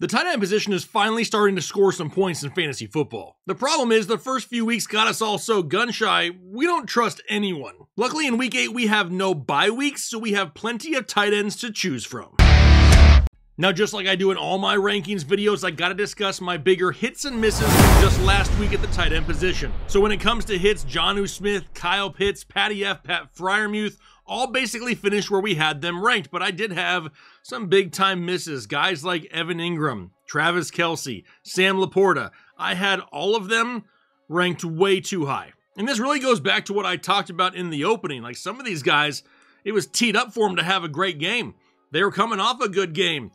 The tight end position is finally starting to score some points in fantasy football. The problem is the first few weeks got us all so gun shy, we don't trust anyone. Luckily in week 8 we have no bye weeks, so we have plenty of tight ends to choose from. Now, just like I do in all my rankings videos, I gotta discuss my bigger hits and misses from just last week at the tight end position. So when it comes to hits, Jonnu Smith, Kyle Pitts, Patty F, Pat Freiermuth, all basically finished where we had them ranked, but I did have some big time misses. Guys like Evan Engram, Travis Kelce, Sam LaPorta. I had all of them ranked way too high. And this really goes back to what I talked about in the opening. Like some of these guys, it was teed up for them to have a great game. They were coming off a good game.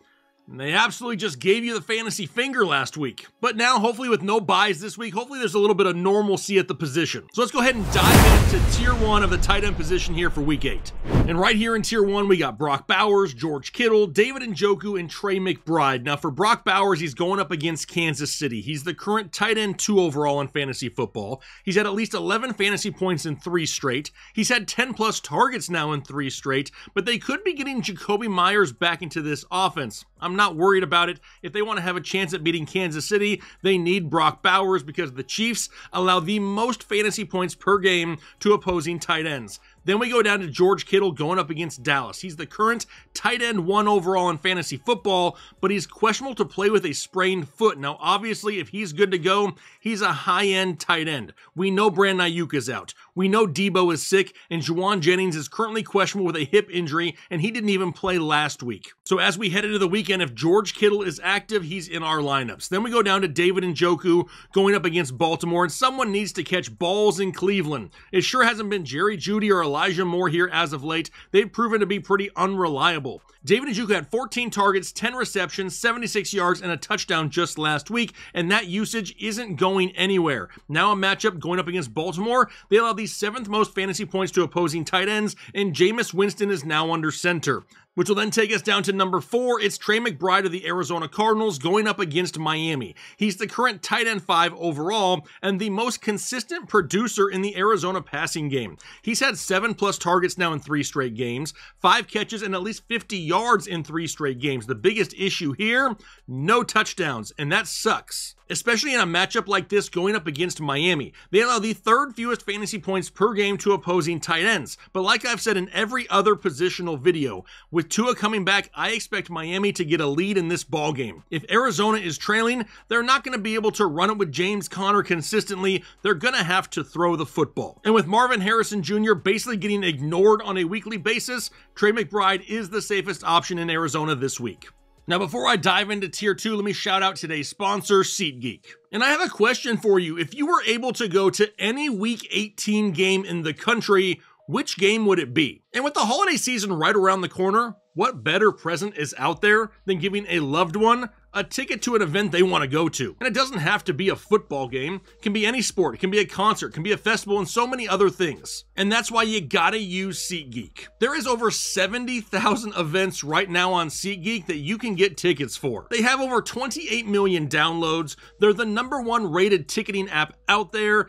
They absolutely just gave you the fantasy finger last week. But now, hopefully with no byes this week, hopefully there's a little bit of normalcy at the position. So let's go ahead and dive into tier one of the tight end position here for week eight. And right here in tier one, we got Brock Bowers, George Kittle, David Njoku, and Trey McBride. Now for Brock Bowers, he's going up against Kansas City. He's the current tight end two overall in fantasy football. He's had at least 11 fantasy points in three straight. He's had 10 plus targets now in three straight, but they could be getting Jakobi Meyers back into this offense. I'm not worried about it. If they want to have a chance at beating Kansas City, they need Brock Bowers because the Chiefs allow the most fantasy points per game to opposing tight ends. Then we go down to George Kittle going up against Dallas. He's the current tight end one overall in fantasy football, but he's questionable to play with a sprained foot. Now, obviously, if he's good to go, he's a high end tight end. We know Brandon Aiyuk is out. We know Deebo is sick, and Jauan Jennings is currently questionable with a hip injury, and he didn't even play last week. So as we head into the weekend, if George Kittle is active, he's in our lineups. Then we go down to David Njoku going up against Baltimore, and someone needs to catch balls in Cleveland. It sure hasn't been Jerry Jeudy or Elijah Moore here as of late. They've proven to be pretty unreliable. David Njoku had 14 targets, 10 receptions, 76 yards, and a touchdown just last week, and that usage isn't going anywhere. Now a matchup going up against Baltimore, they allow the seventh most fantasy points to opposing tight ends, and Jameis Winston is now under center which will then take us down to number four. It's Trey McBride of the Arizona Cardinals going up against Miami. He's the current tight end five overall and the most consistent producer in the Arizona passing game. He's had seven plus targets now in three straight games, five catches, and at least 50 yards in three straight games. The biggest issue here no touchdowns, and that sucks especially in a matchup like this going up against Miami. They allow the third fewest fantasy points per game to opposing tight ends. But like I've said in every other positional video, with Tua coming back, I expect Miami to get a lead in this ball game. If Arizona is trailing, they're not going to be able to run it with James Conner consistently. They're going to have to throw the football. And with Marvin Harrison Jr. basically getting ignored on a weekly basis, Trey McBride is the safest option in Arizona this week. Now, before I dive into tier two, let me shout out today's sponsor, SeatGeek. And I have a question for you. If you were able to go to any week 18 game in the country, which game would it be? And with the holiday season right around the corner, what better present is out there than giving a loved one a ticket to an event they want to go to? And it doesn't have to be a football game. It can be any sport. It can be a concert. It can be a festival and so many other things. And that's why you gotta use SeatGeek. There is over 70,000 events right now on SeatGeek that you can get tickets for. They have over 28 million downloads. They're the number one rated ticketing app out there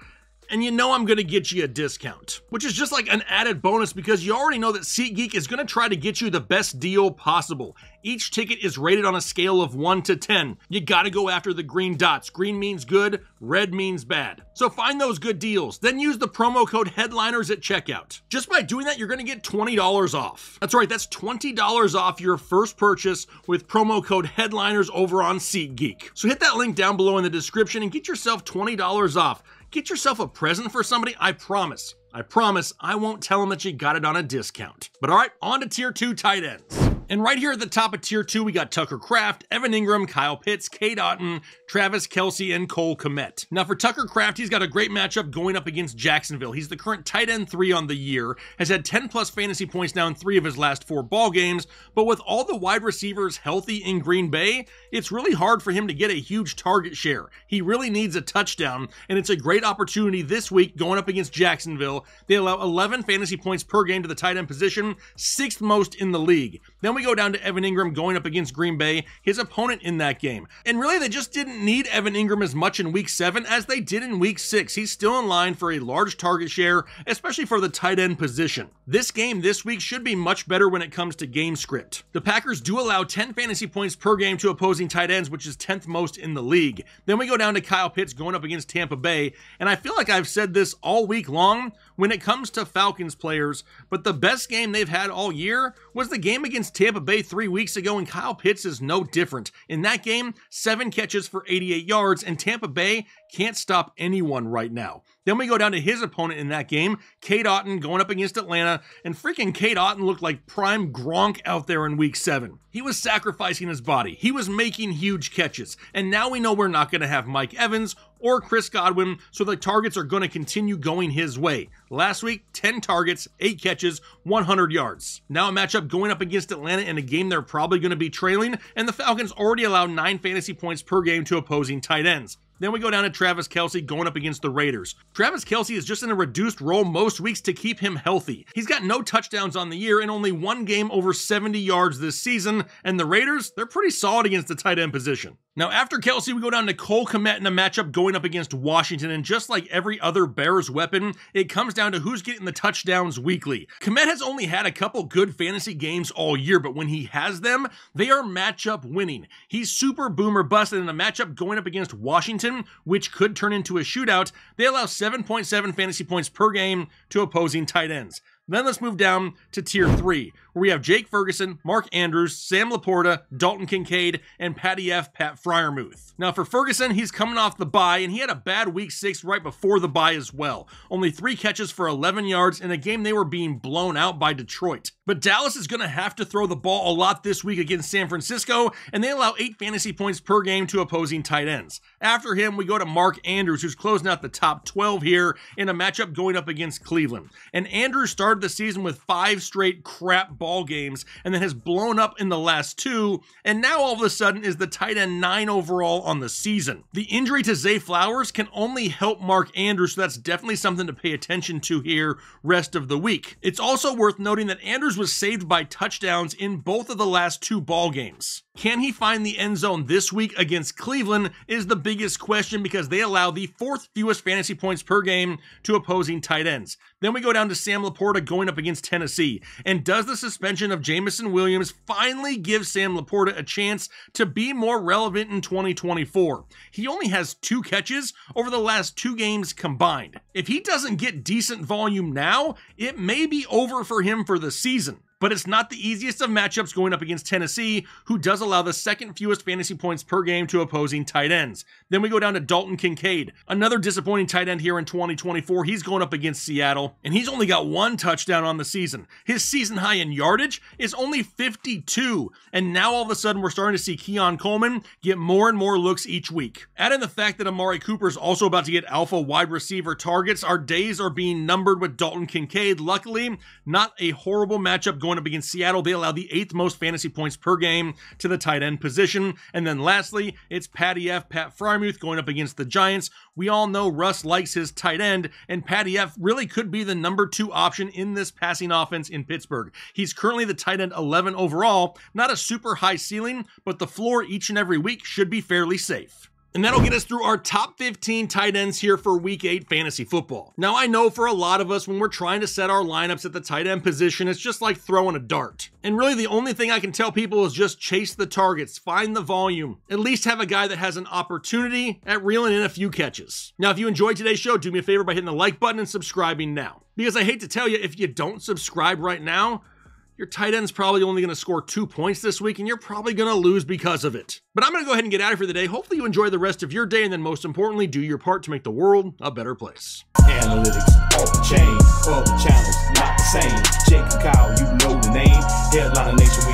and you know I'm going to get you a discount, which is just like an added bonus because you already know that SeatGeek is going to try to get you the best deal possible. Each ticket is rated on a scale of 1 to 10. You got to go after the green dots. Green means good, red means bad. So find those good deals, then use the promo code headliners at checkout. Just by doing that, you're going to get $20 off. That's right, that's $20 off your first purchase with promo code headliners over on SeatGeek. So hit that link down below in the description and get yourself $20 off. Get yourself a present for somebody, I promise. I promise I won't tell them that you got it on a discount. But all right, on to tier two tight ends. And right here at the top of tier two, we got Tucker Kraft, Evan Engram, Kyle Pitts, Cade Otton, Travis Kelce, and Cole Kmet. Now for Tucker Kraft, he's got a great matchup going up against Jacksonville. He's the current tight end three on the year, has had 10 plus fantasy points now in three of his last four ball games, but with all the wide receivers healthy in Green Bay, it's really hard for him to get a huge target share. He really needs a touchdown, and it's a great opportunity this week going up against Jacksonville. They allow 11 fantasy points per game to the tight end position, sixth most in the league. Then we go down to Evan Engram going up against Green Bay, his opponent in that game. And really, they just didn't need Evan Engram as much in week seven as they did in week six. He's still in line for a large target share, especially for the tight end position. This game this week should be much better when it comes to game script. The Packers do allow 10 fantasy points per game to opposing tight ends, which is 10th most in the league. Then we go down to Kyle Pitts going up against Tampa Bay, and I feel like I've said this all week long when it comes to Falcons players, but the best game they've had all year was the game against Tampa Bay three weeks ago, and Kyle Pitts is no different. In that game, seven catches for 88 yards, and Tampa Bay can't stop anyone right now. Then we go down to his opponent in that game, Cade Otton going up against Atlanta, and freaking Cade Otton looked like prime Gronk out there in week seven. He was sacrificing his body, he was making huge catches, and now we know we're not going to have Mike Evans or Chris Godwin, so the targets are going to continue going his way. Last week, 10 targets, 8 catches, 100 yards. Now a matchup going up against Atlanta in a game they're probably going to be trailing, and the Falcons already allow 9 fantasy points per game to opposing tight ends. Then we go down to Travis Kelce going up against the Raiders. Travis Kelce is just in a reduced role most weeks to keep him healthy. He's got no touchdowns on the year and only one game over 70 yards this season, and the Raiders, they're pretty solid against the tight end position. Now, after Kelce, we go down to Cole Kmet in a matchup going up against Washington, and just like every other Bears weapon, it comes down to who's getting the touchdowns weekly. Kmet has only had a couple good fantasy games all year, but when he has them, they are matchup winning. He's super boomer busted in a matchup going up against Washington, which could turn into a shootout. They allow 7.7 fantasy points per game to opposing tight ends. Then let's move down to tier three, where we have Jake Ferguson, Mark Andrews, Sam LaPorta, Dalton Kincaid, and Patty F. Pat Freiermuth. Now for Ferguson, he's coming off the bye, and he had a bad week six right before the bye as well. Only three catches for 11 yards in a game they were being blown out by Detroit. But Dallas is going to have to throw the ball a lot this week against San Francisco, and they allow eight fantasy points per game to opposing tight ends. After him, we go to Mark Andrews, who's closing out the top 12 here in a matchup going up against Cleveland. And Andrews started the season with five straight crap ball games and then has blown up in the last two, and now all of a sudden is the tight end nine overall on the season. The injury to Zay Flowers can only help Mark Andrews, so that's definitely something to pay attention to here rest of the week. It's also worth noting that Andrews was saved by touchdowns in both of the last two ball games. Can he find the end zone this week against Cleveland is the biggest question because they allow the fourth fewest fantasy points per game to opposing tight ends. Then we go down to Sam LaPorta going up against Tennessee. And does the suspension of Jameson Williams finally gives Sam LaPorta a chance to be more relevant in 2024? He only has two catches over the last two games combined. If he doesn't get decent volume now, it may be over for him for the season but it's not the easiest of matchups going up against Tennessee, who does allow the second fewest fantasy points per game to opposing tight ends. Then we go down to Dalton Kincaid, another disappointing tight end here in 2024. He's going up against Seattle, and he's only got one touchdown on the season. His season high in yardage is only 52, and now all of a sudden we're starting to see Keon Coleman get more and more looks each week. Add in the fact that Amari Cooper is also about to get alpha wide receiver targets, our days are being numbered with Dalton Kincaid. Luckily, not a horrible matchup going up against Seattle. They allow the eighth most fantasy points per game to the tight end position. And then lastly, it's Patty F. Pat Freiermuth going up against the Giants. We all know Russ likes his tight end, and Patty F. really could be the number two option in this passing offense in Pittsburgh. He's currently the tight end 11 overall, not a super high ceiling, but the floor each and every week should be fairly safe. And that'll get us through our top 15 tight ends here for week 8 fantasy football. Now, I know for a lot of us, when we're trying to set our lineups at the tight end position, it's just like throwing a dart. And really, the only thing I can tell people is just chase the targets, find the volume, at least have a guy that has an opportunity at reeling in a few catches. Now, if you enjoyed today's show, do me a favor by hitting the like button and subscribing now. Because I hate to tell you, if you don't subscribe right now, your tight end's probably only going to score two points this week, and you're probably going to lose because of it. But I'm going to go ahead and get out of here day Hopefully, you enjoy the rest of your day, and then most importantly, do your part to make the world a better place. Analytics all the chain, the channels not the same. Jake and Kyle, you know the name. Headline Nation